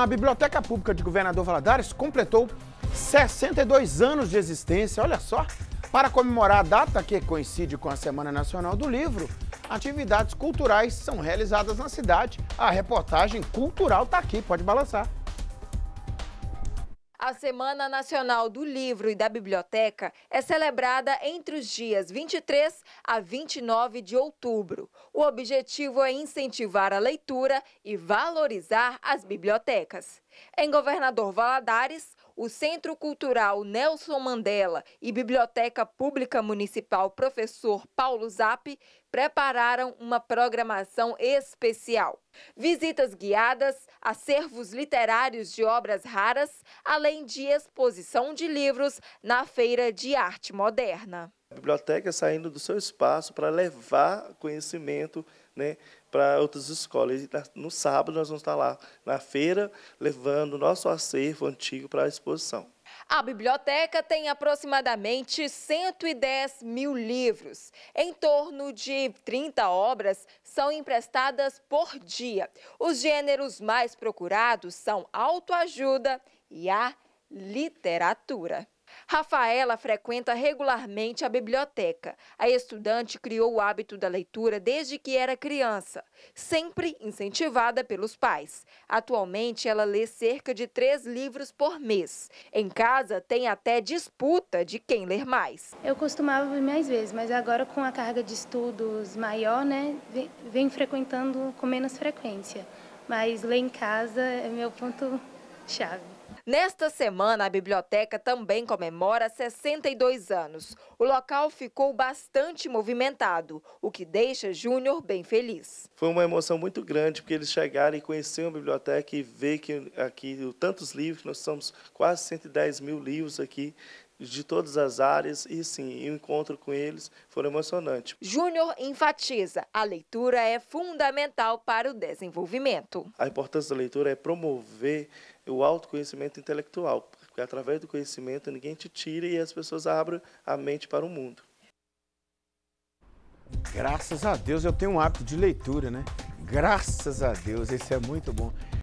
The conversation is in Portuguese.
A Biblioteca Pública de Governador Valadares completou 62 anos de existência, olha só. Para comemorar a data que coincide com a Semana Nacional do Livro, atividades culturais são realizadas na cidade. A reportagem cultural está aqui, pode balançar. A Semana Nacional do Livro e da Biblioteca é celebrada entre os dias 23 a 29 de outubro. O objetivo é incentivar a leitura e valorizar as bibliotecas. Em Governador Valadares, o Centro Cultural Nelson Mandela e Biblioteca Pública Municipal Professor Paulo Zap prepararam uma programação especial. Visitas guiadas, acervos literários de obras raras, além de exposição de livros na Feira de Arte Moderna. A biblioteca saindo do seu espaço para levar conhecimento né, para outras escolas. No sábado nós vamos estar lá na feira, levando o nosso acervo antigo para a exposição. A biblioteca tem aproximadamente 110 mil livros. Em torno de 30 obras são emprestadas por dia. Os gêneros mais procurados são autoajuda e a literatura. Rafaela frequenta regularmente a biblioteca. A estudante criou o hábito da leitura desde que era criança, sempre incentivada pelos pais. Atualmente, ela lê cerca de três livros por mês. Em casa, tem até disputa de quem ler mais. Eu costumava vir mais vezes, mas agora com a carga de estudos maior, né, vem frequentando com menos frequência. Mas ler em casa é meu ponto chave. Nesta semana, a biblioteca também comemora 62 anos. O local ficou bastante movimentado, o que deixa Júnior bem feliz. Foi uma emoção muito grande, porque eles chegaram e conheceram a biblioteca e ver que aqui tantos livros, nós somos quase 110 mil livros aqui, de todas as áreas e sim, o encontro com eles foi emocionante. Júnior enfatiza, a leitura é fundamental para o desenvolvimento. A importância da leitura é promover o autoconhecimento intelectual, porque através do conhecimento ninguém te tira e as pessoas abrem a mente para o mundo. Graças a Deus eu tenho um hábito de leitura, né? Graças a Deus, esse é muito bom.